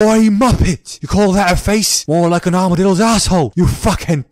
Oi, Muppet! You call that a face? More like an armadillo's asshole, you fucking